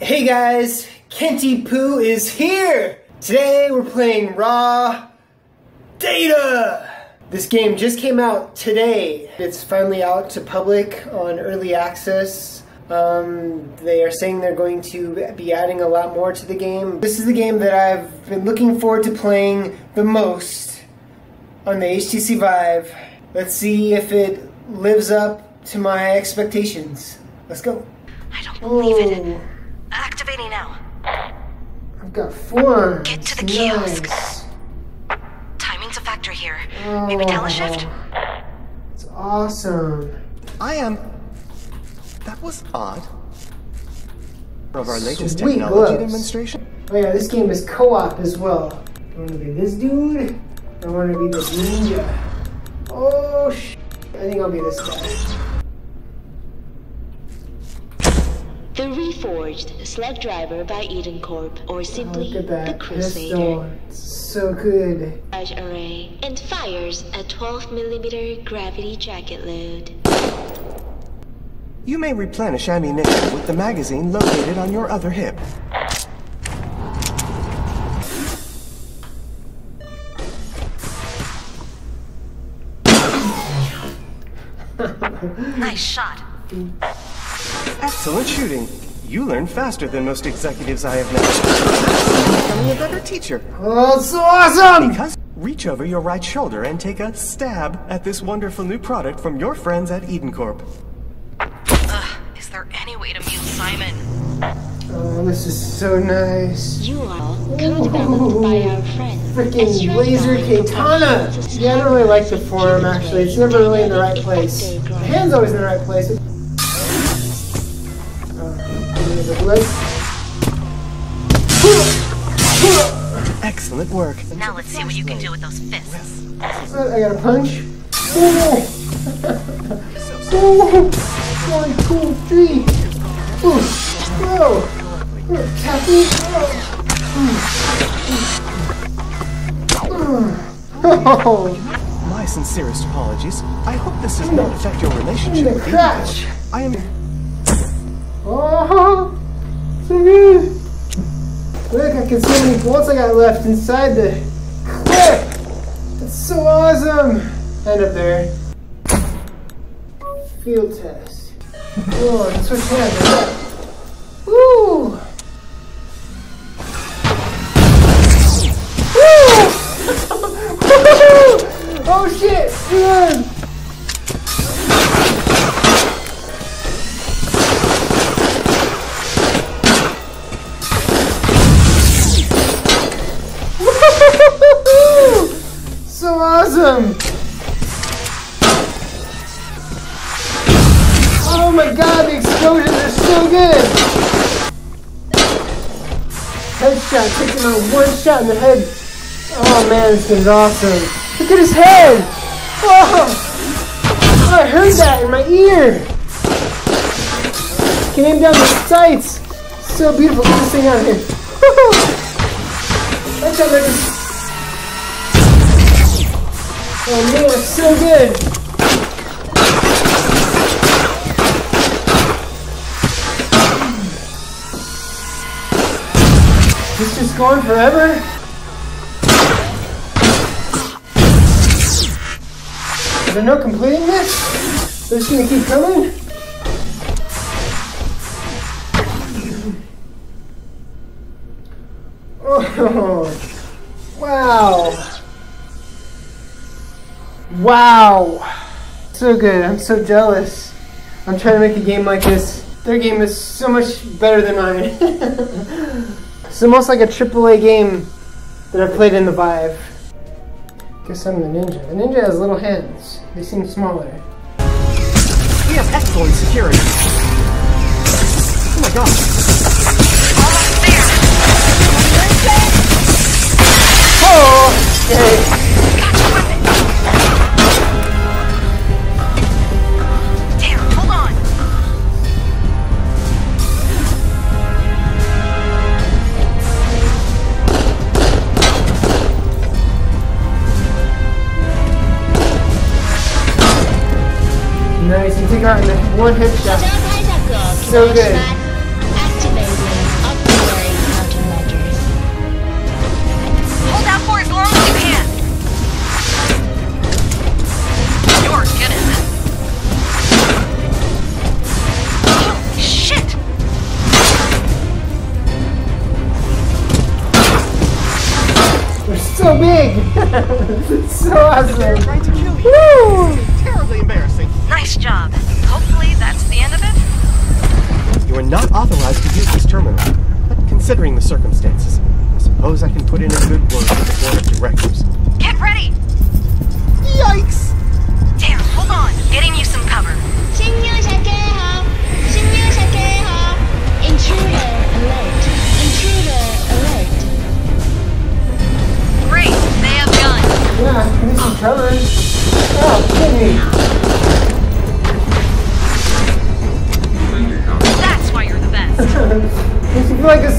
Hey guys, Kenty Poo is here! Today we're playing Raw Data! This game just came out today. It's finally out to public on early access. Um, they are saying they're going to be adding a lot more to the game. This is the game that I've been looking forward to playing the most on the HTC Vive. Let's see if it lives up to my expectations. Let's go. I don't believe it. Oh, Activating now. I've got four. Get to the Nice. kiosk. Timing's a factor here. Maybe teleshift? Oh, It's awesome. I am. That was odd. Of our latest Sweet technology gloves. demonstration. Oh yeah, this game is co-op as well. I want to be this dude. I want to be this ninja. Oh sh! I think I'll be this guy. The Reforged Slug Driver by Eden Corp, or Oh, simply look at the that Crusader. so good. Charge array and fires a 12mm gravity jacket load. You may replenish ammunition with the magazine located on your other hip. Nice shot. Excellent shooting. You learn faster than most executives I have met. You're becoming a better teacher. Oh, it's so awesome! Because reach over your right shoulder and take a stab at this wonderful new product from your friends at Eden Corp. Ugh, is there any way to mute Simon? Oh, this is so nice. You are co-developed by our friends. Freaking laser katana! Yeah, I don't really like the forearm actually. It's never really in the right place. The hand's always in the right place. Excellent work. Now let's see what you can do with those fists. I got a punch. Oh, oh, one, two, three. Ooh, whoa. Oh, Oh. Oh, My sincerest apologies. I hope this does not affect your in relationship the with Eden Corp. I am. Oh, so good. Look, I can see how many bolts I got left inside the clip. That's so awesome. End up there. Field test. Whoa, can switch hands. Woo! Woo! oh shit! Run! So awesome! Oh my god, the explosions are so good! Headshot, taking on one shot in the head. Oh man, this is awesome. Look at his head! Oh! oh I heard that in my ear! Came down the sights! So beautiful. Get this thing out here. That's how Oh man, it's so good. This just going forever? Is there no completing this? They're just gonna keep coming? Oh, Wow. So good. I'm so jealous. I'm trying to make a game like this. Their game is so much better than mine. it's almost like a AAA game that I played in the Vive. Guess I'm the ninja. The ninja has little hands. They seem smaller. We have excellent security. Oh my god. Almost there. Oh! Okay. So good. Hold out for it, Laurel, you can. You're getting. Shit! They're so big! so awesome! Woo! Terribly embarrassing. Nice job. Hopefully that's the end of it. You are not authorized to use this terminal, but considering the circumstances, I suppose I can put in a good word with the board of directors. Get ready! Yikes! Damn, hold on. Getting you some cover. Intruder alert. Intruder alert. Great, they have guns. Yeah, give me some cover. Oh, kidding.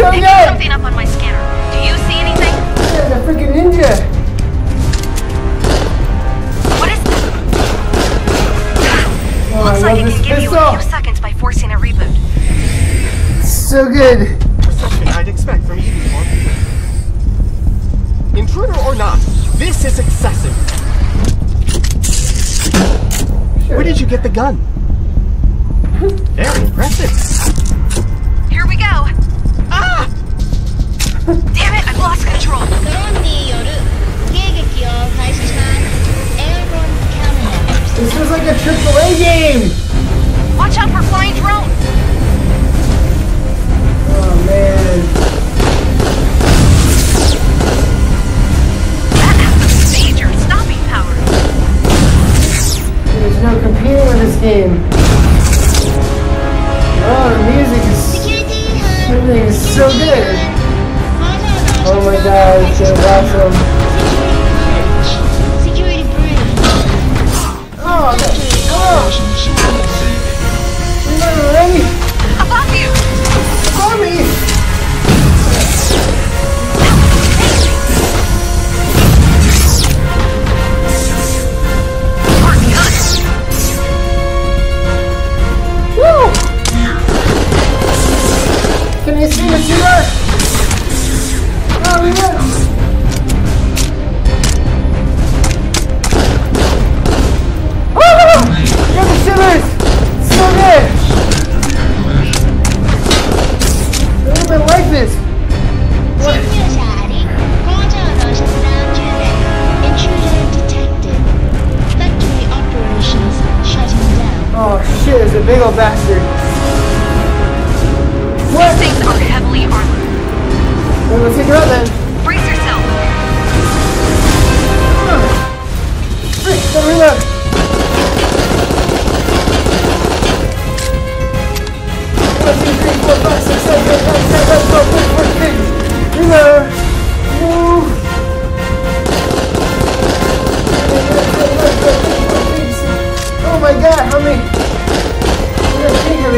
So I'm picking good! something up on my scanner. Do you see anything? Yeah, the freaking ninja! What is this? Oh, Looks I like love it can give you a few seconds by forcing a reboot. So good! Reception I'd expect from you, Intruder or not, this is excessive. Where did you get the gun? Very impressive. Here we go. Damn it, I've lost control. This is like a AAA game! Watch out for flying Oh Oh my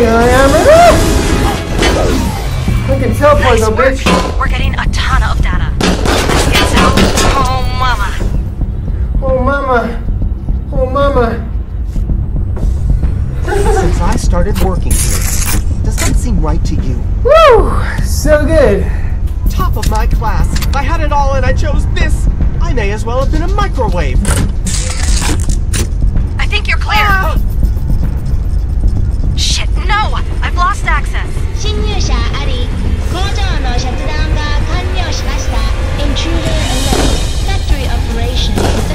I am. I can teleport Nice though, work. bitch. We're getting a ton of data. Let's get out. Oh, mama. Oh mama. Oh mama. Since I started working here, does that seem right to you? Woo! So good. Top of my class. I had it all and I chose this. I may as well have been a microwave. I think you're clear. Ah! Shit, no! I've lost access. 侵入者あり工場の遮断が完了しました Intruder alert Factory operation successfully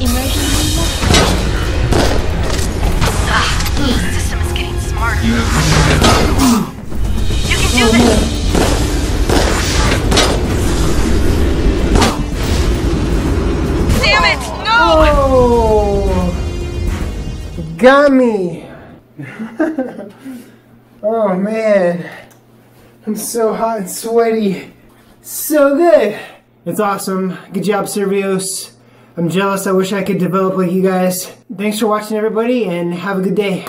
emergency mode System is. Damn it! No! Me. oh man, I'm so hot and sweaty. So good. It's awesome. Good job, Survios. I'm jealous. I wish I could develop like you guys. Thanks for watching, everybody, and have a good day.